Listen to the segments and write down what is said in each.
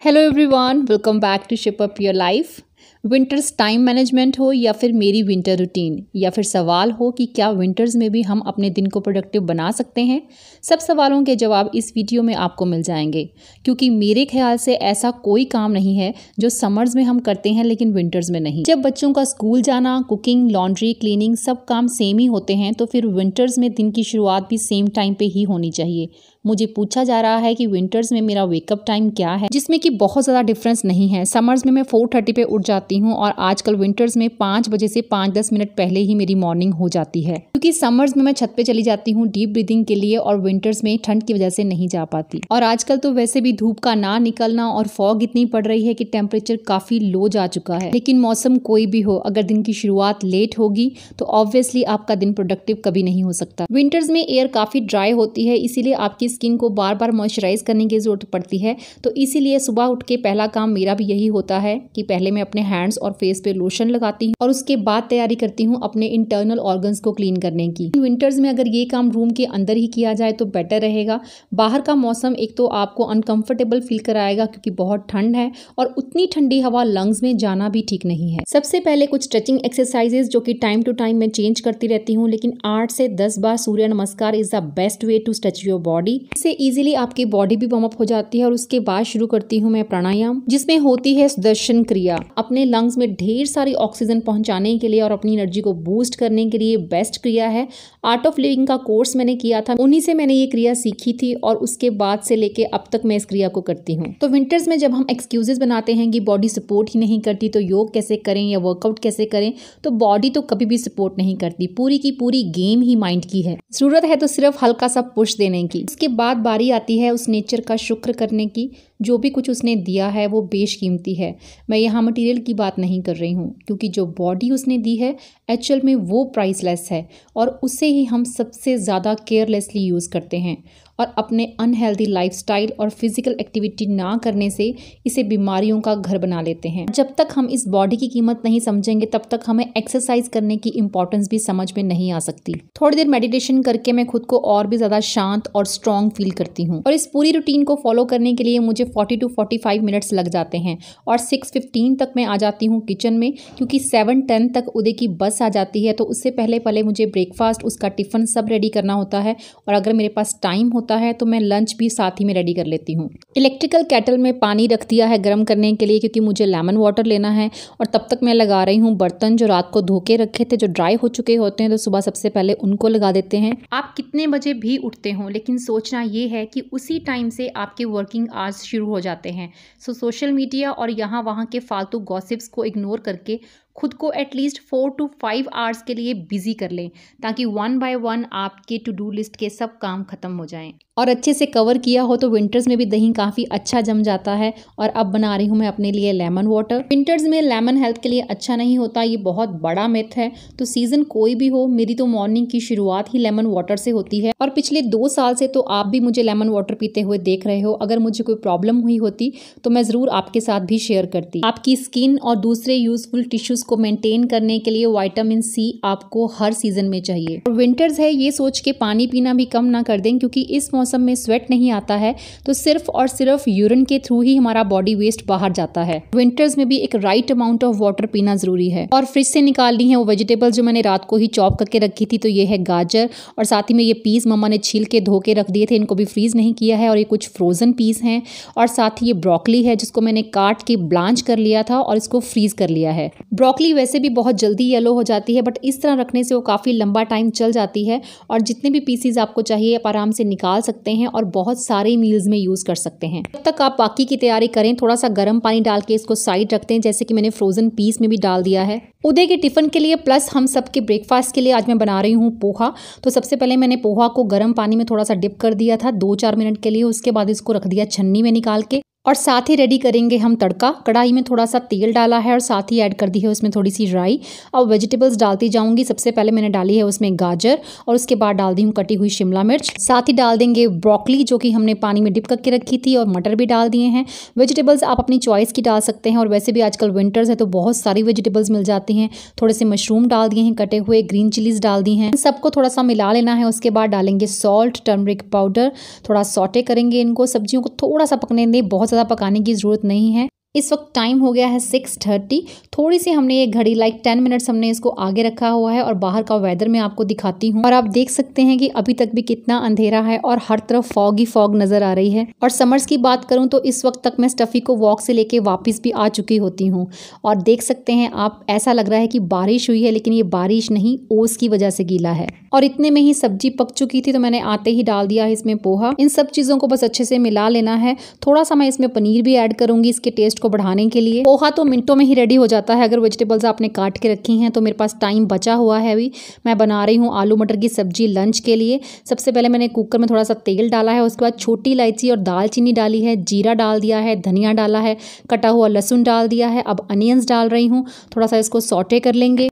Hello everyone, welcome back to Ship Up Your Life. Winters time management हो या फिर मेरी विंटर रूटीन या फिर सवाल हो कि क्या विंटर्स में भी हम अपने दिन को प्रोडक्टिव बना सकते हैं? सब सवालों के जवाब इस वीडियो में आपको मिल जाएँगे। क्योंकि मेरे ख्याल से ऐसा कोई काम नहीं है जो समर्स में हम करते हैं लेकिन विंटर्स में नहीं। जब बच्चों का स्कूल जाना कुकिंग लॉन्ड्री क्लीनिंग सब काम सेम ही होते हैं तो फिर विंटर्स में दिन की शुरुआत भी सेम टाइम पे ही होनी चाहिए। मुझे पूछा जा रहा है कि विंटर्स में मेरा वेकअप टाइम क्या है, जिसमें कि बहुत ज़्यादा डिफरेंस नहीं है। समर्स में मैं फोर थर्टी पे उठ जाती हूँ और आजकल विंटर्स में पाँच बजे से पाँच दस मिनट पहले ही मेरी मॉर्निंग हो जाती है। क्योंकि समर्स में मैं छत पे चली जाती हूँ डीप ब्रीदिंग के लिए और विंटर्स में ठंड की वजह से नहीं जा पाती। और आजकल तो वैसे भी धूप का ना निकलना और फॉग इतनी पड़ रही है कि टेम्परेचर काफ़ी लो जा चुका है। लेकिन मौसम कोई भी हो, अगर दिन की शुरुआत लेट होगी तो ऑब्वियसली आपका दिन प्रोडक्टिव कभी नहीं हो सकता। विंटर्स में एयर काफ़ी ड्राई होती है, इसीलिए आपकी स्किन को बार बार मॉइस्चराइज करने की ज़रूरत पड़ती है। तो इसीलिए सुबह उठ के पहला काम मेरा भी यही होता है कि पहले मैं अपने हैंड्स और फेस पे लोशन लगाती हूँ और उसके बाद तैयारी करती हूँ अपने इंटरनल ऑर्गन्स को क्लीन करने की। विंटर्स में अगर ये काम रूम के अंदर ही किया जाए तो बेटर रहेगा। बाहर का मौसम एक तो आपको अनकंफर्टेबल फील कराएगा क्योंकि बहुत ठंड है और उतनी ठंडी हवा लंग्स में जाना भी ठीक नहीं है। सबसे पहले कुछ स्ट्रेचिंग एक्सरसाइजेस जो कि टाइम टू टाइम मैं चेंज करती रहती हूँ, लेकिन आठ से दस बार सूर्य नमस्कार is the best way to stretch your body इससे इजीली आपकी बॉडी भी वार्म अप हो जाती है और उसके बाद शुरू करती हूँ मैं प्राणायाम, जिसमें होती है सुदर्शन क्रिया। अपने लंग्स में ढेर सारी ऑक्सीजन पहुँचाने के लिए और अपनी एनर्जी को बूस्ट करने के लिए बेस्ट क्रिया है। आर्ट ऑफ़ लिविंग का कोर्स मैंने किया था। उन्हीं से मैंने ये क्रिया सीखी थी और उसके बाद से लेके अब तक मैं इस क्रिया को करती हूँ। तो विंटर्स में जब हम एक्सक्यूजेस बनाते हैं कि बॉडी सपोर्ट ही नहीं करती तो योग कैसे करें या वर्कआउट कैसे करें तो बॉडी तो कभी भी सपोर्ट नहीं करती। पूरी की पूरी गेम ही माइंड की है। ज़रूरत है तो सिर्फ़ हल्का सा पुश देने की। उसके बाद बारी आती है उस नेचर का शुक्र करने की। जो भी कुछ उसने दिया है वो बेशकीमती है। मैं यहाँ मटेरियल की बात नहीं कर रही हूँ, क्योंकि जो बॉडी उसने दी है एक्चुअल में वो प्राइसलेस है और उसे ही हम सबसे ज़्यादा केयरलेसली यूज़ करते हैं। और अपने अनहेल्दी लाइफस्टाइल और फ़िज़िकल एक्टिविटी ना करने से इसे बीमारियों का घर बना लेते हैं। जब तक हम इस बॉडी की कीमत नहीं समझेंगे, तब तक हमें एक्सरसाइज करने की इंपॉर्टेंस भी समझ में नहीं आ सकती। थोड़ी देर मेडिटेशन करके मैं खुद को और भी ज़्यादा शांत और स्ट्रॉन्ग फील करती हूँ। और इस पूरी रूटीन को फॉलो करने के लिए मुझे forty to forty five minutes लग जाते हैं। और सिक्स फिफ्टीन तक मैं आ जाती हूँ किचन में, क्योंकि सेवन टेन तक उदय की बस आ जाती है तो उससे पहले पहले मुझे ब्रेकफास्ट उसका टिफ़िन सब रेडी करना होता है। और अगर मेरे पास टाइम होता है तो मैं लंच भी साथ ही में रेडी कर लेती हूँ। इलेक्ट्रिकल कैटल में पानी रख दिया है गर्म करने के लिए, क्योंकि मुझे लेमन वाटर लेना है। और तब तक मैं लगा रही हूँ बर्तन जो रात को धोके रखे थे, जो ड्राई हो चुके होते हैं तो सुबह सबसे पहले उनको लगा देते हैं। आप कितने बजे भी उठते हो, लेकिन सोचना ये है कि उसी टाइम से आपके वर्किंग आवर्स शुरू हो जाते हैं। सो सोशल मीडिया और यहाँ वहाँ के फालतू गॉसिप्स को इग्नोर करके खुद को at least four to five hours के लिए बिज़ी कर लें, ताकि वन बाय वन आपके टू डू लिस्ट के सब काम खत्म हो जाएँ। और अच्छे से कवर किया हो तो विंटर्स में भी दही काफ़ी अच्छा जम जाता है, और अब बना रही हूँ मैं अपने लिए लेमन वाटर विंटर्स में लेमन हेल्थ के लिए अच्छा नहीं होता, ये बहुत बड़ा मिथ है। तो सीज़न कोई भी हो, मेरी तो मॉर्निंग की शुरुआत ही लेमन वाटर से होती है। और पिछले दो साल से तो आप भी मुझे लेमन वाटर पीते हुए देख रहे हो। अगर मुझे कोई प्रॉब्लम हुई होती तो मैं ज़रूर आपके साथ भी शेयर करती। आपकी स्किन और दूसरे यूजफुल टिश्यूज को मेंटेन करने के लिए वाइटामिन सी आपको हर सीज़न में चाहिए। और विंटर्स है, ये सोच के पानी पीना भी कम ना कर दें, क्योंकि इस मौसम में स्वेट नहीं आता है तो सिर्फ़ और सिर्फ़ यूरिन के थ्रू ही हमारा बॉडी वेस्ट बाहर जाता है। विंटर्स में भी एक राइट अमाउंट ऑफ़ वाटर पीना ज़रूरी है। और फ्रिज से निकालनी है वो वेजिटेबल्स जो मैंने रात को ही चॉप करके रखी थी तो ये है गाजर। और साथ ही में ये पीस मम्मा ने छील के धो के रख दिए थे, इनको भी फ्रीज नहीं किया है, और ये कुछ फ्रोजन पीस हैं। और साथ ही ये ब्रोकली है, जिसको मैंने काट के ब्लांच कर लिया था और इसको फ्रीज कर लिया है। ब्रोकली वैसे भी बहुत जल्दी येलो हो जाती है बट इस तरह रखने से वो काफ़ी लंबा टाइम चल जाती है और जितने भी पीसीज आपको चाहिए, आप आराम से निकाल सकते हैं और बहुत सारे मील्स में यूज़ कर सकते हैं। तब तक आप बाकी की तैयारी करें थोड़ा सा गर्म पानी डाल के इसको साइड रखते हैं, जैसे कि मैंने फ्रोजन पीस में भी डाल दिया है। उदय के टिफ़िन के लिए प्लस हम सबके ब्रेकफास्ट के लिए आज मैं बना रही हूँ पोहा। तो सबसे पहले मैंने पोहा को गर्म पानी में थोड़ा सा डिप कर दिया था दो चार मिनट के लिए, उसके बाद इसको रख दिया छन्नी में निकाल के। और साथ ही रेडी करेंगे हम तड़का। कढ़ाई में थोड़ा सा तेल डाला है और साथ ही ऐड कर दी है उसमें थोड़ी सी राई। और वेजिटेबल्स डालती जाऊँगी। सबसे पहले मैंने डाली है उसमें गाजर और उसके बाद डाल दी हूँ कटी हुई शिमला मिर्च। साथ ही डाल देंगे ब्रोकली जो कि हमने पानी में डिप करके रखी थी और मटर भी डाल दिए हैं। वेजिटेबल्स आप अपनी चॉइस की डाल सकते हैं और वैसे भी आजकल विंटर्स है तो बहुत सारी वेजिटेबल्स मिल जाती हैं। थोड़े से मशरूम डाल दिए हैं, कटे हुए ग्रीन चिलीज डाल दी हैं। सबको थोड़ा सा मिला लेना है, उसके बाद डालेंगे सॉल्ट टर्मरिक पाउडर थोड़ा सॉटे करेंगे इनको, सब्जियों को थोड़ा सा पकने दें, बहुत ज़्यादा पकाने की ज़रूरत नहीं है। इस वक्त टाइम हो गया है सिक्स थर्टी थोड़ी सी हमने ये घड़ी लाइक टेन मिनट्स हमने इसको आगे रखा हुआ है और बाहर का वेदर मैं आपको दिखाती हूँ। और आप देख सकते हैं कि अभी तक भी कितना अंधेरा है और हर तरफ़ फॉग ही फॉग नज़र आ रही है। और समर्स की बात करूँ तो इस वक्त तक मैं स्टफी को वॉक से लेके वापस भी आ चुकी होती हूँ। और देख सकते हैं आप, ऐसा लग रहा है कि बारिश हुई है, लेकिन ये बारिश नहीं, ओस की वजह से गीला है। और इतने में ही सब्ज़ी पक चुकी थी तो मैंने आते ही डाल दिया है इसमें पोहा। इन सब चीज़ों को बस अच्छे से मिला लेना है। थोड़ा सा मैं इसमें पनीर भी ऐड करूँगी इसके टेस्ट को बढ़ाने के लिए। पोहा तो मिनटों में ही रेडी हो जाता है। अगर वेजिटेबल्स आपने काट के रखी हैं तो मेरे पास टाइम बचा हुआ है अभी। मैं बना रही हूँ आलू मटर की सब्ज़ी लंच के लिए। सबसे पहले मैंने कुकर में थोड़ा सा तेल डाला है। उसके बाद छोटी इलायची और दालचीनी डाली है। जीरा डाल दिया है, धनिया डाला है, कटा हुआ लहसुन डाल दिया है। अब अनियंस डाल रही हूँ। थोड़ा सा इसको सॉटे कर लेंगे।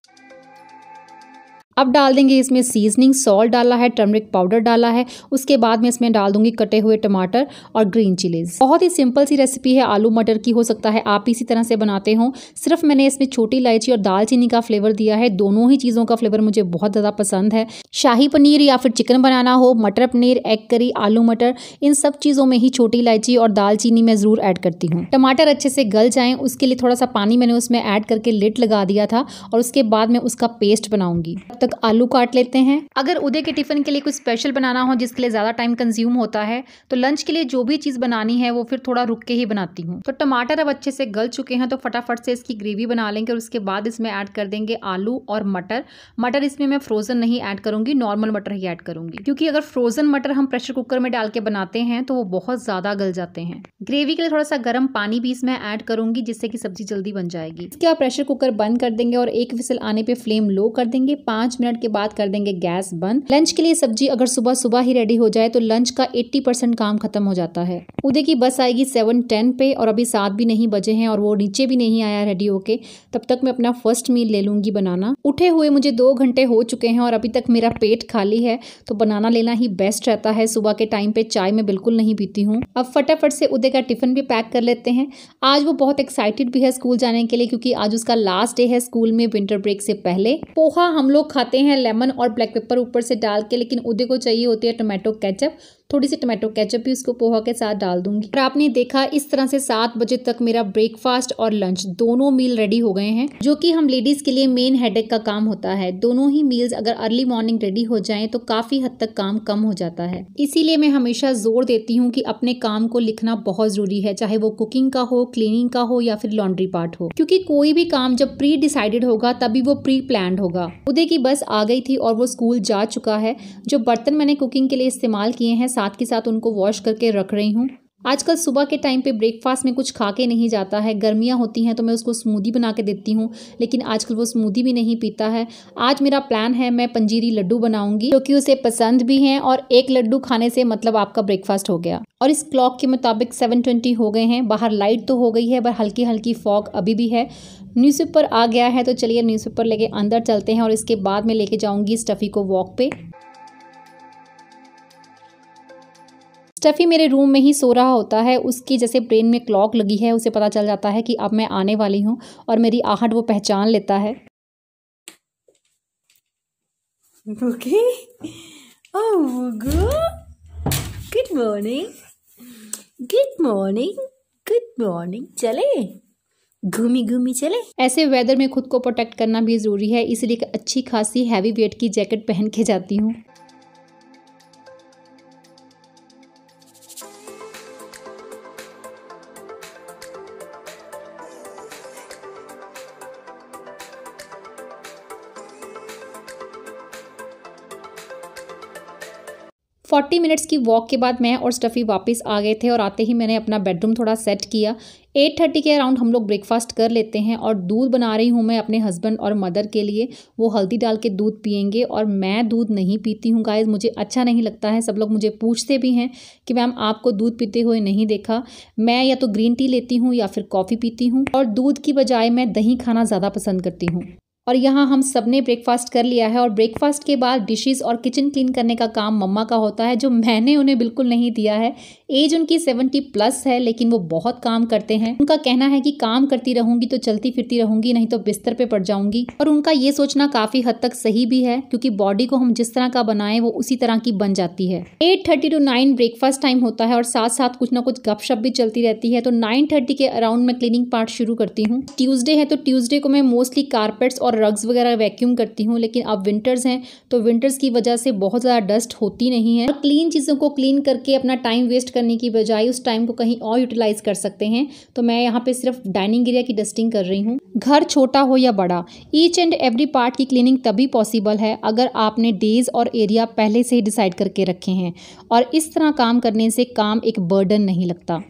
अब डाल देंगे इसमें सीजनिंग सॉल्ट डाला है टर्मरिक पाउडर डाला है। उसके बाद में इसमें डाल दूँगी कटे हुए टमाटर और ग्रीन चिलीज बहुत ही सिंपल सी रेसिपी है, आलू मटर की हो सकता है, आप इसी तरह से बनाते हो। सिर्फ़ मैंने इसमें छोटी इलायची और दालचीनी का फ्लेवर दिया है, दोनों ही चीज़ों का फ्लेवर मुझे बहुत ज़्यादा पसंद है। शाही पनीर या फिर चिकन बनाना हो, मटर पनीर एग करी आलू मटर, इन सब चीज़ों में ही छोटी इलायची और दालचीनी मैं ज़रूर ऐड करती हूँ। टमाटर अच्छे से गल जाएँ, उसके लिए थोड़ा सा पानी मैंने उसमें ऐड करके लिट लगा दिया था और उसके बाद मैं उसका पेस्ट बनाऊँगी। तक आलू काट लेते हैं। अगर उदय के टिफ़िन के लिए कुछ स्पेशल बनाना हो जिसके लिए ज़्यादा टाइम कंज्यूम होता है तो लंच के लिए जो भी चीज़ बनानी है, वो फिर थोड़ा रुक के ही बनाती हूँ। तो टमाटर अब अच्छे से गल चुके हैं तो फटाफट से इसकी ग्रेवी बना लेंगे और उसके बाद इसमें ऐड कर देंगे आलू और मटर। मटर इसमें मैं फ्रोजन नहीं ऐड करूँगी नॉर्मल मटर ही ऐड करूँगी। क्योंकि अगर फ्रोजन मटर हम प्रेशर कुकर में डाल के बनाते हैं तो वो बहुत ज़्यादा गल जाते हैं। ग्रेवी के लिए थोड़ा सा गर्म पानी भी इसमें ऐड करूँगी, जिससे कि सब्ज़ी जल्दी बन जाएगी। इसके बाद प्रेशर कुकर बंद कर देंगे और एक विसल आने पर फ्लेम लो कर देंगे। पाँच मिनट के बाद कर देंगे गैस बंद। लंच के लिए सब्ज़ी अगर सुबह सुबह ही रेडी हो जाए तो लंच का 80 परसेंट काम खत्म हो जाता है। उदय की बस आएगी सेवन टेन पे और अभी सात भी नहीं बजे हैं और वो नीचे भी नहीं आया रेडी होके, तब तक मैं अपना फ़र्स्ट मील ले लूँगी बनाना। उठे हुए मुझे दो घंटे हो चुके हैं और अभी तक मेरा पेट खाली है तो बनाना लेना ही बेस्ट रहता है। सुबह के टाइम पे चाय मैं बिल्कुल नहीं पीती हूँ। अब फटाफट से उदय का टिफ़िन भी पैक कर लेते हैं। आज वो बहुत एक्साइटेड भी है स्कूल जाने के लिए, क्योंकि आज उसका लास्ट डे है स्कूल में विंटर ब्रेक से पहले। पोहा हम लोग खाते हैं लेमन और ब्लैक पेपर ऊपर से डाल के लेकिन उदय को चाहिए होती है टोमेटो केचप। थोड़ी सी टमाटो केचप भी उसको पोहा के साथ डाल दूँगी। और आपने देखा, इस तरह से सात बजे तक मेरा ब्रेकफास्ट और लंच दोनों मील रेडी हो गए हैं, जो कि हम लेडीज़ के लिए मेन हेडेक का काम होता है। दोनों ही मील्स अगर अर्ली मॉर्निंग रेडी हो जाएँ तो काफ़ी हद तक काम कम हो जाता है। इसीलिए मैं हमेशा ज़ोर देती हूँ कि अपने काम को लिखना बहुत ज़रूरी है, चाहे वो कुकिंग का हो क्लीनिंग का हो, या फिर लॉन्ड्री पार्ट हो। क्योंकि कोई भी काम जब प्री डिसाइडेड होगा, तभी वो प्री प्लान होगा। उदय की बस आ गई थी और वो स्कूल जा चुका है, जो बर्तन मैंने कुकिंग के लिए इस्तेमाल किए हैं साथ के साथ उनको वॉश करके रख रही हूँ। आजकल सुबह के टाइम पे ब्रेकफास्ट में कुछ खा के नहीं जाता है। गर्मियाँ होती हैं तो मैं उसको स्मूदी बना के देती हूँ, लेकिन आजकल वो स्मूदी भी नहीं पीता है। आज मेरा प्लान है, मैं पंजीरी लड्डू बनाऊँगी क्योंकि उसे पसंद भी हैं और एक लड्डू खाने से मतलब आपका ब्रेकफास्ट हो गया। और इस क्लॉक के मुताबिक सेवन ट्वेंटी हो गए हैं। बाहर लाइट तो हो गई है, पर हल्की हल्की फॉग अभी भी है। न्यूज़पेपर आ गया है तो चलिए न्यूज़पेपर लेके अंदर चलते हैं और इसके बाद मैं लेके जाऊँगी स्टफ़ी को वॉक पे। स्टफ़ी मेरे रूम में ही सो रहा होता है उसकी जैसे ब्रेन में क्लॉक लगी है उसे पता चल जाता है कि अब मैं आने वाली हूँ और मेरी आहट वो पहचान लेता है. Oh, good. Good morning. Good morning. चले घूमी घूमी चले ऐसे वेदर में खुद को प्रोटेक्ट करना भी ज़रूरी है इसलिए अच्छी खासी हैवी वेट की जैकेट पहन के जाती हूँ फोर्टी मिनट्स की वॉक के बाद मैं और स्टफ़ी वापस आ गए थे और आते ही मैंने अपना बेडरूम थोड़ा सेट किया। एट थर्टी के अराउंड हम लोग ब्रेकफास्ट कर लेते हैं और दूध बना रही हूँ मैं अपने हस्बैंड और मदर के लिए। वो हल्दी डाल के दूध पियेंगे और मैं दूध नहीं पीती हूँ। गाइज़ मुझे अच्छा नहीं लगता है। सब लोग मुझे पूछते भी हैं कि मैम, आपको दूध पीते हुए नहीं देखा? मैं या तो ग्रीन टी लेती हूँ या फिर कॉफ़ी पीती हूँ और दूध की बजाय मैं दही खाना ज़्यादा पसंद करती हूँ। और यहाँ हम सबने ब्रेकफास्ट कर लिया है और ब्रेकफास्ट के बाद डिशेस और किचन क्लीन करने का काम मम्मा का होता है, जो मैंने उन्हें बिल्कुल नहीं दिया है। एज उनकी सेवेंटी प्लस है, लेकिन वो बहुत काम करते हैं। उनका कहना है कि काम करती रहूँगी तो चलती फिरती रहूँगी, नहीं तो बिस्तर पे पड़ जाऊँगी। और उनका ये सोचना काफ़ी हद तक सही भी है, क्योंकि बॉडी को हम जिस तरह का बनाए, वो उसी तरह की बन जाती है। Eight thirty to nine breakfast time होता है और साथ साथ कुछ ना कुछ गपशप भी चलती रहती है। तो नाइन थर्टी के अराउंड में क्लीनिंग पार्ट शुरू करती हूँ। ट्यूजडे है तो ट्यूजडे को मैं मोस्टली कारपेट्स और रग्स वगैरह वैक्यूम करती हूँ, लेकिन अब विंटर्स हैं तो विंटर्स की वजह से बहुत ज़्यादा डस्ट होती नहीं है। और क्लीन चीज़ों को क्लीन करके अपना टाइम वेस्ट करने की बजाय उस टाइम को कहीं और यूटिलाइज कर सकते हैं। तो मैं यहाँ पर सिर्फ़ डाइनिंग एरिया की डस्टिंग कर रही हूँ। घर छोटा हो या बड़ा ईच एंड एवरी पार्ट की क्लीनिंग तभी पॉसिबल है अगर आपने डेज़ और एरिया पहले से ही डिसाइड करके रखे हैं। और इस तरह काम करने से काम एक बर्डन नहीं लगता।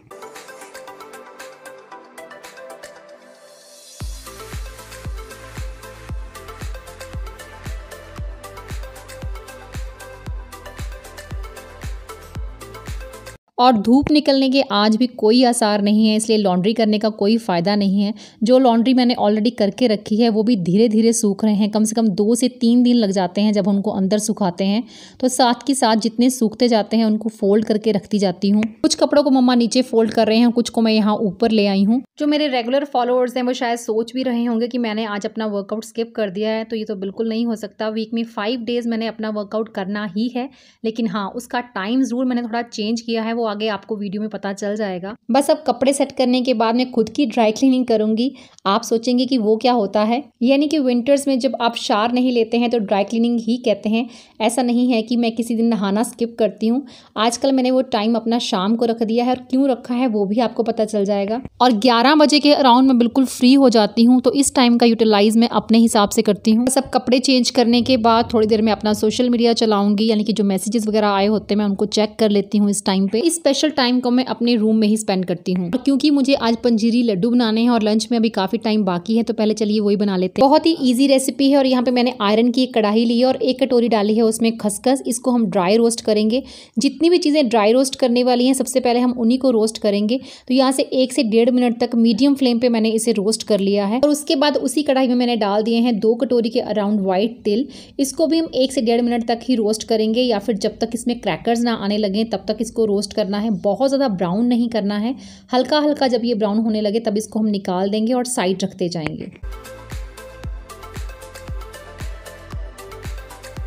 और धूप निकलने के आज भी कोई आसार नहीं है, इसलिए लॉन्ड्री करने का कोई फ़ायदा नहीं है। जो लॉन्ड्री मैंने ऑलरेडी करके रखी है, वो भी धीरे धीरे सूख रहे हैं। कम से कम दो से तीन दिन लग जाते हैं जब उनको अंदर सुखाते हैं। तो साथ के साथ जितने सूखते जाते हैं, उनको फोल्ड करके रखती जाती हूँ। कुछ कपड़ों को मम्मा नीचे फोल्ड कर रहे हैं, कुछ को मैं यहाँ ऊपर ले आई हूँ। जो मेरे रेगुलर फॉलोअर्स हैं, वो शायद सोच भी रहे होंगे कि मैंने आज अपना वर्कआउट स्किप कर दिया है तो ये तो बिल्कुल नहीं हो सकता। वीक में फाइव डेज़ मैंने अपना वर्कआउट करना ही है, लेकिन हाँ उसका टाइम ज़रूर मैंने थोड़ा चेंज किया है, वो आगे आपको वीडियो में पता चल जाएगा। बस अब कपड़े सेट करने के बाद मैं खुद की ड्राई क्लीनिंग करूँगी। आप सोचेंगे कि वो क्या होता है? यानी कि विंटर्स में जब आप शार नहीं लेते हैं तो ड्राई क्लीनिंग ही कहते हैं। ऐसा नहीं है कि मैं किसी दिन नहाना स्किप करती हूँ। आजकल मैंने वो टाइम अपना शाम को रख दिया है और क्यों रखा है, वो भी आपको पता चल जाएगा। और ग्यारह बजे के अराउंड मैं बिल्कुल फ्री हो जाती हूँ तो इस टाइम का यूटिलाइज मैं अपने हिसाब से करती हूँ। सब कपड़े चेंज करने के बाद थोड़ी देर में अपना सोशल मीडिया चलाऊँगी, यानी कि जो मैसेजेस वगैरह आए होते हैं, मैं उनको चेक कर लेती हूँ इस टाइम पे। इस स्पेशल टाइम को मैं अपने रूम में ही स्पेंड करती हूँ। क्योंकि मुझे आज पंजीरी लड्डू बनाने हैं और लंच में अभी काफ़ी टाइम बाकी है तो पहले चलिए वही बना लेते हैं। बहुत ही ईजी रेसिपी है और यहाँ पे मैंने आयरन की एक कढ़ाई ली है और एक कटोरी डाली है, उसमें खसखस। इसको हम ड्राई रोस्ट करेंगे। जितनी भी चीज़ें ड्राई रोस्ट करने वाली हैं, सबसे पहले हम उन्हीं को रोस्ट करेंगे। तो यहाँ से एक से डेढ़ मिनट तक मीडियम फ्लेम पे मैंने इसे रोस्ट कर लिया है। और उसके बाद उसी कढ़ाई में मैंने डाल दिए हैं दो कटोरी के अराउंड व्हाइट तिल इसको भी हम एक से डेढ़ मिनट तक ही रोस्ट करेंगे या फिर जब तक इसमें क्रैकर्स ना आने लगे, तब तक इसको रोस्ट करना है, बहुत ज़्यादा ब्राउन नहीं करना है। हल्का हल्का जब ये ब्राउन होने लगे, तब इसको हम निकाल देंगे और साइड रखते जाएँगे।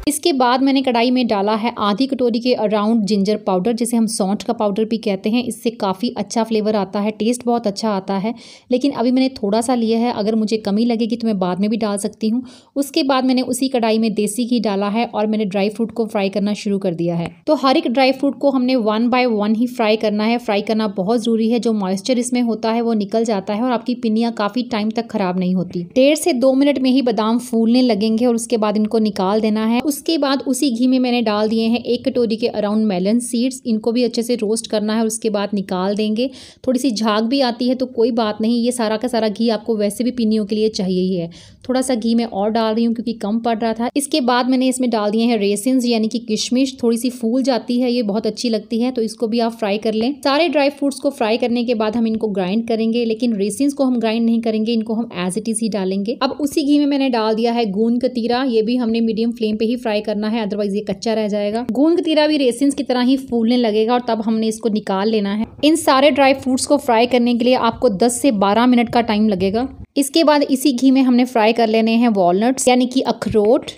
इसके बाद मैंने कढ़ाई में डाला है आधी कटोरी के अराउंड जिंजर पाउडर, जिसे हम सौंठ का पाउडर भी कहते हैं। इससे काफ़ी अच्छा फ्लेवर आता है, टेस्ट बहुत अच्छा आता है। लेकिन अभी मैंने थोड़ा सा लिया है, अगर मुझे कमी लगेगी तो मैं बाद में भी डाल सकती हूँ। उसके बाद मैंने उसी कढ़ाई में देसी घी डाला है और मैंने ड्राई फ्रूट को फ्राई करना शुरू कर दिया है। तो हर एक ड्राई फ्रूट को हमने वन बाय वन ही फ्राई करना है। फ्राई करना बहुत ज़रूरी है। जो मॉइस्चर इसमें होता है वो निकल जाता है और आपकी पिनियाँ काफ़ी टाइम तक खराब नहीं होती। डेढ़ से दो मिनट में ही बादाम फूलने लगेंगे और उसके बाद इनको निकाल देना है। उस उसके बाद उसी घी में मैंने डाल दिए हैं एक कटोरी के अराउंड मेलन सीड्स इनको भी अच्छे से रोस्ट करना है और उसके बाद निकाल देंगे। थोड़ी सी झाग भी आती है तो कोई बात नहीं, ये सारा का सारा घी आपको वैसे भी पीनियों के लिए चाहिए ही है। थोड़ा सा घी मैं और डाल रही हूँ क्योंकि कम पड़ रहा था। इसके बाद मैंने इसमें डाल दिए हैं रेसिन यानी कि किशमिश। थोड़ी सी फूल जाती है, ये बहुत अच्छी लगती है तो इसको भी आप फ्राई कर लें। सारे ड्राई फ्रूट्स को फ्राई करने के बाद हम इनको ग्राइंड करेंगे, लेकिन रेसिन को हम ग्राइंड नहीं करेंगे, इनको हम एज इट इज़ ही डालेंगे। अब उसी घी में मैंने डाल दिया है गूंद कतीरा। ये भी हमने मीडियम फ्लेम पे ही फ्राई करना है अदरवाइज़ ये कच्चा रह जाएगा। गूंद तीरा भी रेसिन की तरह ही फूलने लगेगा और तब हमने इसको निकाल लेना है। इन सारे ड्राई फ्रूट्स को फ्राई करने के लिए आपको 10 से 12 मिनट का टाइम लगेगा। इसके बाद इसी घी में हमने फ्राई कर लेने हैं वॉलनट्स यानी कि अखरोट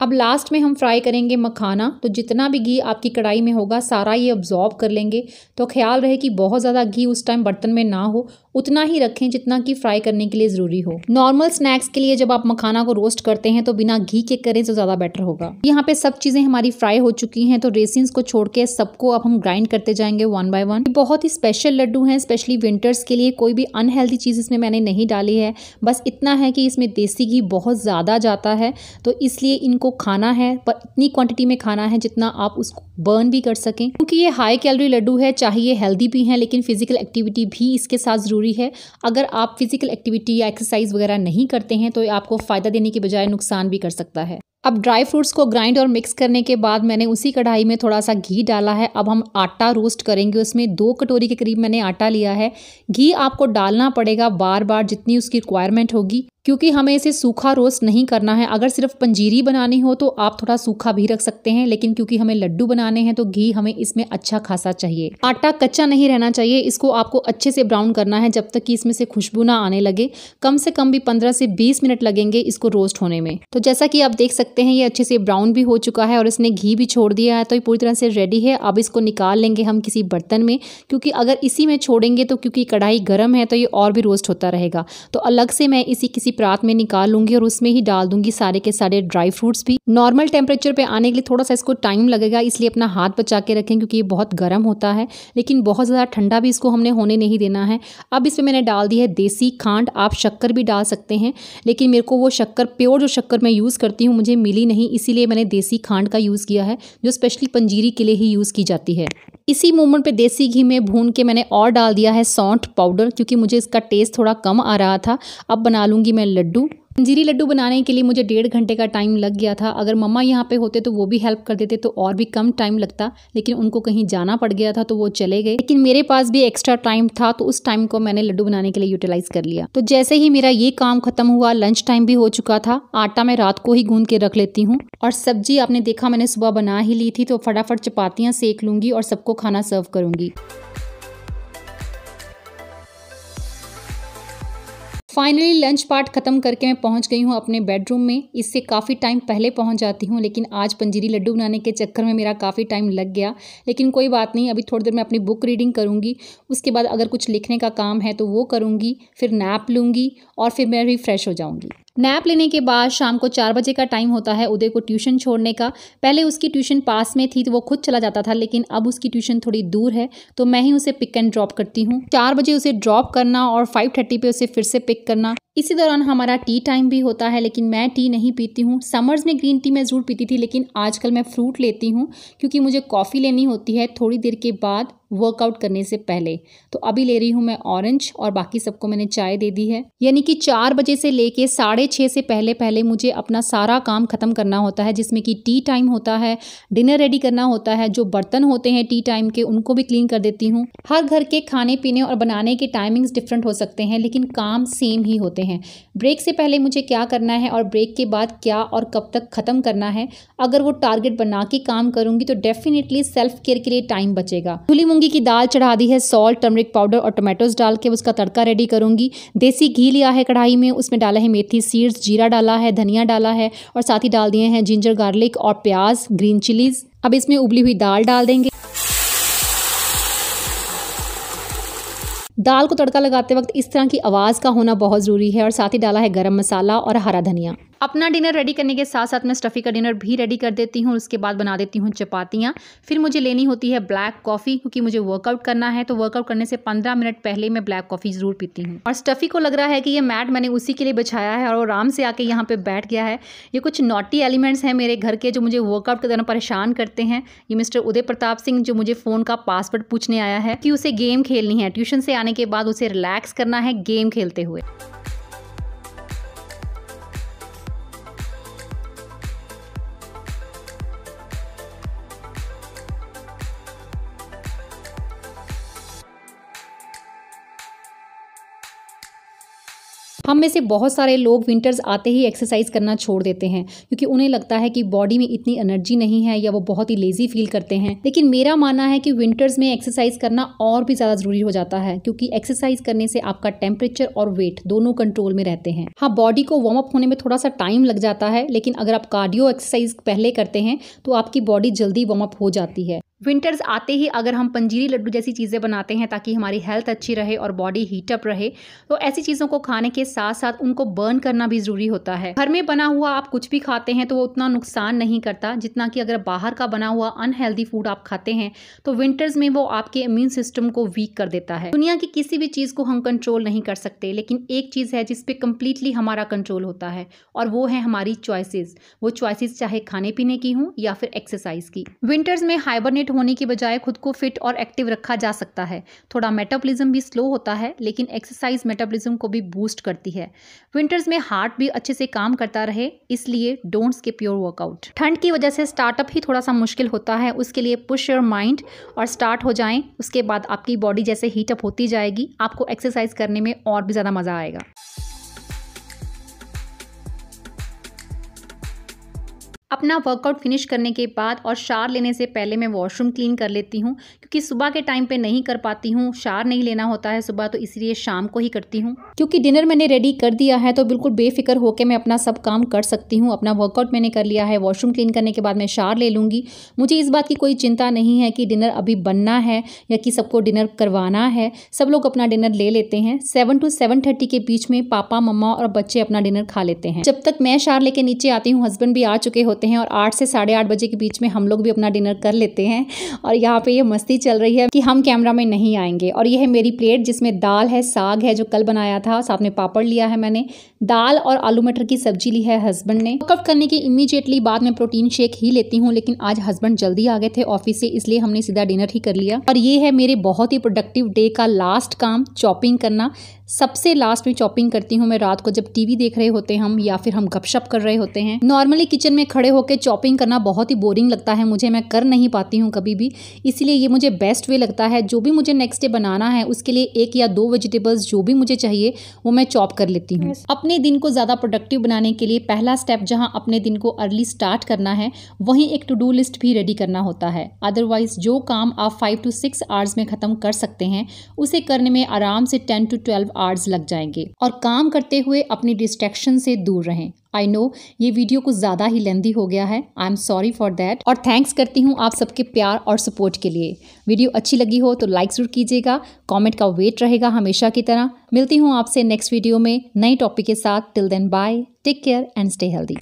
अब लास्ट में हम फ्राई करेंगे मखाना। तो जितना भी घी आपकी कढ़ाई में होगा, सारा ये अब्जॉर्ब कर लेंगे। तो ख्याल रहे कि बहुत ज़्यादा घी उस टाइम बर्तन में ना हो। उतना ही रखें जितना कि फ्राई करने के लिए ज़रूरी हो। नॉर्मल स्नैक्स के लिए जब आप मखाना को रोस्ट करते हैं तो बिना घी के करें तो ज़्यादा बेटर होगा। यहाँ पे सब चीज़ें हमारी फ्राई हो चुकी हैं तो रेसिन को छोड़ के सबको अब हम ग्राइंड करते जाएँगे वन बाय वन बहुत ही स्पेशल लड्डू हैं स्पेशली विंटर्स के लिए। कोई भी अनहेल्दी चीज़ इसमें मैंने नहीं डाली है। बस इतना है कि इसमें देसी घी बहुत ज़्यादा जाता है। तो इसलिए इनको खाना है, पर इतनी क्वांटिटी में खाना है जितना आप उसको बर्न भी कर सकें। क्योंकि ये हाई कैलोरी लड्डू है, चाहे ये हेल्दी भी हैं, लेकिन फ़िज़िकल एक्टिविटी भी इसके साथ ज़रूरी है। अगर आप फ़िज़िकल एक्टिविटी या एक्सरसाइज वगैरह नहीं करते हैं तो ये आपको फ़ायदा देने के बजाय नुकसान भी कर सकता है। अब ड्राई फ्रूट्स को ग्राइंड और मिक्स करने के बाद मैंने उसी कढ़ाई में थोड़ा सा घी डाला है। अब हम आटा रोस्ट करेंगे, उसमें दो कटोरी के करीब मैंने आटा लिया है। घी आपको डालना पड़ेगा बार बार जितनी उसकी रिक्वायरमेंट होगी। क्योंकि हमें इसे सूखा रोस्ट नहीं करना है। अगर सिर्फ़ पंजीरी बनानी हो तो आप थोड़ा सूखा भी रख सकते हैं, लेकिन क्योंकि हमें लड्डू बनाने हैं तो घी हमें इसमें अच्छा खासा चाहिए। आटा कच्चा नहीं रहना चाहिए, इसको आपको अच्छे से ब्राउन करना है जब तक कि इसमें से खुशबू ना आने लगे। कम से कम भी पंद्रह से बीस मिनट लगेंगे इसको रोस्ट होने में। तो जैसा कि आप देख सकते हैं, ये अच्छे से ब्राउन भी हो चुका है और इसने घी भी छोड़ दिया है। तो ये पूरी तरह से रेडी है। अब इसको निकाल लेंगे हम किसी बर्तन में, क्योंकि अगर इसी में छोड़ेंगे तो क्योंकि कढ़ाई गर्म है तो ये और भी रोस्ट होता रहेगा। तो अलग से मैं इसी किसी प्रात में निकाल लूँगी और उसमें ही डाल दूँगी सारे के सारे ड्राई फ्रूट्स भी। नॉर्मल टेम्परेचर पे आने के लिए थोड़ा सा इसको टाइम लगेगा, इसलिए अपना हाथ बचा के रखें क्योंकि ये बहुत गर्म होता है, लेकिन बहुत ज़्यादा ठंडा भी इसको हमने होने नहीं देना है। अब इसमें मैंने डाल दी है देसी खांड, आप शक्कर भी डाल सकते हैं, लेकिन मेरे को वो शक्कर प्योर जो शक्कर मैं यूज़ करती हूँ, मुझे मिली नहीं, इसीलिए मैंने देसी खांड का यूज़ किया है, जो स्पेशली पंजीरी के लिए ही यूज़ की जाती है। इसी मोमेंट पे देसी घी में भून के मैंने और डाल दिया है सौंठ पाउडर क्योंकि मुझे इसका टेस्ट थोड़ा कम आ रहा था, अब बना लूँगी मैं लड्डू। पंजीरी लड्डू बनाने के लिए मुझे डेढ़ घंटे का टाइम लग गया था। अगर मम्मा यहाँ पे होते तो वो भी हेल्प कर देते तो और भी कम टाइम लगता। लेकिन उनको कहीं जाना पड़ गया था तो वो चले गए। लेकिन मेरे पास भी एक्स्ट्रा टाइम था तो उस टाइम को मैंने लड्डू बनाने के लिए यूटिलाइज कर लिया। तो जैसे ही मेरा ये काम खत्म हुआ लंच टाइम भी हो चुका था। आटा मैं रात को ही गूंद के रख लेती हूँ। और सब्ज़ी आपने देखा, मैंने सुबह बना ही ली थी तो फटाफट चपातियाँ सेक लूँगी और सबको खाना सर्व करूँगी। फाइनली लंच पार्ट ख़त्म करके मैं पहुँच गई हूँ अपने बेडरूम में। इससे काफ़ी टाइम पहले पहुँच जाती हूँ, लेकिन आज पंजीरी लड्डू बनाने के चक्कर में मेरा काफ़ी टाइम लग गया। लेकिन कोई बात नहीं, अभी थोड़ी देर में अपनी बुक रीडिंग करूँगी। उसके बाद अगर कुछ लिखने का काम है तो वो करूँगी, फिर नैप लूँगी और फिर मैं रिफ़्रेश फ्रेश हो जाऊँगी। नैप लेने के बाद शाम को चार बजे का टाइम होता है उदय को ट्यूशन छोड़ने का। पहले उसकी ट्यूशन पास में थी तो वो खुद चला जाता था, लेकिन अब उसकी ट्यूशन थोड़ी दूर है तो मैं ही उसे पिक एंड ड्रॉप करती हूँ। चार बजे उसे ड्रॉप करना और फाइव थर्टी पे उसे फिर से पिक करना। इसी दौरान हमारा टी टाइम भी होता है, लेकिन मैं टी नहीं पीती हूँ। समर्स में ग्रीन टी मैं ज़रूर पीती थी, लेकिन आजकल मैं फ्रूट लेती हूँ, क्योंकि मुझे कॉफ़ी लेनी होती है थोड़ी देर के बाद वर्कआउट करने से पहले। तो अभी ले रही हूँ मैं ऑरेंज और बाकी सबको मैंने चाय दे दी है। यानी कि चार बजे से लेके साढ़े छः से पहले पहले मुझे अपना सारा काम ख़त्म करना होता है, जिसमें कि टी टाइम होता है डिनर रेडी करना होता है, जो बर्तन होते हैं टी टाइम के, उनको भी क्लीन कर देती हूँ। हर घर के खाने पीने और बनाने के टाइमिंग्स डिफरेंट हो सकते हैं, लेकिन काम सेम ही होते हैं। ब्रेक से पहले मुझे क्या करना है और ब्रेक के बाद क्या और कब तक ख़त्म करना है, अगर वो टारगेट बना के काम करूँगी तो डेफिनेटली सेल्फ केयर के लिए टाइम बचेगा। धुली मूँगी की दाल चढ़ा दी है सॉल्ट टर्मरिक पाउडर और टोमेटोज डाल के उसका तड़का रेडी करूँगी। देसी घी लिया है कढ़ाई में, उसमें डाला है मेथी सीड्स जीरा डाला है, धनिया डाला है और साथ ही डाल दिए हैं जिंजर गार्लिक और प्याज ग्रीन चिलीज अब इसमें उबली हुई दाल डाल देंगे। दाल को तड़का लगाते वक्त इस तरह की आवाज़ का होना बहुत ज़रूरी है और साथ ही डाला है गरम मसाला और हरा धनिया। अपना डिनर रेडी करने के साथ साथ मैं स्टफ़ी का डिनर भी रेडी कर देती हूँ, उसके बाद बना देती हूँ चपातियाँ। फिर मुझे लेनी होती है ब्लैक कॉफ़ी क्योंकि मुझे वर्कआउट करना है तो वर्कआउट करने से पंद्रह मिनट पहले मैं ब्लैक कॉफ़ी ज़रूर पीती हूँ। और स्टफ़ी को लग रहा है कि ये मैट मैंने उसी के लिए बिछाया है, और आराम से आके यहाँ पर बैठ गया है। ये कुछ नोटी एलिमेंट्स हैं मेरे घर के, जो मुझे वर्कआउट के दौरान परेशान करते हैं। ये मिस्टर उदय प्रताप सिंह, जो मुझे फ़ोन का पासवर्ड पूछने आया है कि उसे गेम खेलनी है। ट्यूशन से आने के बाद उसे रिलैक्स करना है गेम खेलते हुए। हम में से बहुत सारे लोग विंटर्स आते ही एक्सरसाइज करना छोड़ देते हैं, क्योंकि उन्हें लगता है कि बॉडी में इतनी एनर्जी नहीं है या वो बहुत ही लेजी फील करते हैं। लेकिन मेरा मानना है कि विंटर्स में एक्सरसाइज करना और भी ज़्यादा ज़रूरी हो जाता है, क्योंकि एक्सरसाइज करने से आपका टेम्परेचर और वेट दोनों कंट्रोल में रहते हैं। हाँ बॉडी को वार्म अप होने में थोड़ा सा टाइम लग जाता है, लेकिन अगर आप कार्डियो एक्सरसाइज पहले करते हैं तो आपकी बॉडी जल्दी वार्म अप हो जाती है। विंटर्स आते ही अगर हम पंजीरी लड्डू जैसी चीज़ें बनाते हैं ताकि हमारी हेल्थ अच्छी रहे और बॉडी हीटअप रहे तो ऐसी चीज़ों को खाने के साथ साथ उनको बर्न करना भी ज़रूरी होता है। घर में बना हुआ आप कुछ भी खाते हैं तो वो उतना नुकसान नहीं करता, जितना कि अगर बाहर का बना हुआ अनहेल्दी फ़ूड आप खाते हैं तो विंटर्स में वो आपके इम्यून सिस्टम को वीक कर देता है। दुनिया की किसी भी चीज़ को हम कंट्रोल नहीं कर सकते, लेकिन एक चीज़ है जिसपे कम्प्लीटली हमारा कंट्रोल होता है, और वो है हमारी चॉइसेस वो चॉइसेस चाहे खाने पीने की हूँ या फिर एक्सरसाइज की। विंटर्स में हाइबरनेट होने की बजाय खुद को फिट और एक्टिव रखा जा सकता है। थोड़ा मेटाबॉलिज्म भी स्लो होता है, लेकिन एक्सरसाइज मेटाबॉलिज्म को भी बूस्ट करती है। विंटर्स में हार्ट भी अच्छे से काम करता रहे, इसलिए डोंट स्किप योर वर्कआउट। ठंड की वजह से स्टार्टअप ही थोड़ा सा मुश्किल होता है, उसके लिए पुश योर माइंड और स्टार्ट हो जाएँ, उसके बाद आपकी बॉडी जैसे हीटअप होती जाएगी, आपको एक्सरसाइज करने में और भी ज़्यादा मज़ा आएगा। अपना वर्कआउट फिनिश करने के बाद और शार लेने से पहले मैं वॉशरूम क्लीन कर लेती हूँ, क्योंकि सुबह के टाइम पे नहीं कर पाती हूँ। शार नहीं लेना होता है सुबह तो इसलिए शाम को ही करती हूँ। क्योंकि डिनर मैंने रेडी कर दिया है तो बिल्कुल बेफिक्र होकर मैं अपना सब काम कर सकती हूँ। अपना वर्कआउट मैंने कर लिया है वॉशरूम क्लीन करने के बाद मैं शार ले लूँगी। मुझे इस बात की कोई चिंता नहीं है कि डिनर अभी बनना है या कि सबको डिनर करवाना है। सब लोग अपना डिनर ले लेते हैं। सेवन टू सेवन थर्टी के बीच में पापा, मम्मा और बच्चे अपना डिनर खा लेते हैं। जब तक मैं शार लेके नीचे आती हूँ हस्बैंड भी आ चुके होते और आठ से साढ़े आठ बजे के बीच में हम लोग भी अपना डिनर कर लेते हैं। और यहाँ पे ये मस्ती चल रही है कि हम कैमरा में नहीं आएँगे। और यह है मेरी प्लेट जिसमें दाल है, साग है जो कल बनाया था। साथ में पापड़ लिया है मैंने। दाल और आलू मटर की सब्ज़ी ली है हस्बैंड ने। वर्कआउट करने के इमीजिएटली बाद में प्रोटीन शेक ही लेती हूँ, लेकिन आज हस्बैंड जल्दी आ गए थे ऑफ़िस से, इसलिए हमने सीधा डिनर ही कर लिया। और ये है मेरे बहुत ही प्रोडक्टिव डे का लास्ट काम चॉपिंग करना। सबसे लास्ट में चॉपिंग करती हूँ मैं रात को जब टीवी देख रहे होते हैं हम या फिर हम गपशप कर रहे होते हैं। नॉर्मली किचन में खड़े होकर चॉपिंग करना बहुत ही बोरिंग लगता है मुझे मैं कर नहीं पाती हूँ कभी भी। इसलिए ये मुझे बेस्ट वे लगता है जो भी मुझे नेक्स्ट डे बनाना है उसके लिए एक या दो वेजिटेबल्स जो भी मुझे चाहिए वो मैं चॉप कर लेती हूँ। अपने दिन को ज़्यादा प्रोडक्टिव बनाने के लिए पहला स्टेप जहाँ अपने दिन को अर्ली स्टार्ट करना है वहीं एक टू डू लिस्ट भी रेडी करना होता है। अदरवाइज़ जो काम आप फाइव टू सिक्स आवर्स में ख़त्म कर सकते हैं उसे करने में आराम से टेन टू ट्वेल्व आवर्स लग जाएँगे। और काम करते हुए अपनी डिस्ट्रैक्शन से दूर रहें। आई नो ये वीडियो कुछ ज़्यादा ही लेंदी हो गया है। I am sorry for that और थैंक्स करती हूँ आप सबके प्यार और सपोर्ट के लिए। वीडियो अच्छी लगी हो तो लाइक ज़रूर कीजिएगा। कॉमेंट का वेट रहेगा हमेशा की तरह। मिलती हूँ आपसे नेक्स्ट वीडियो में नए टॉपिक के साथ। Till then bye take care and stay healthy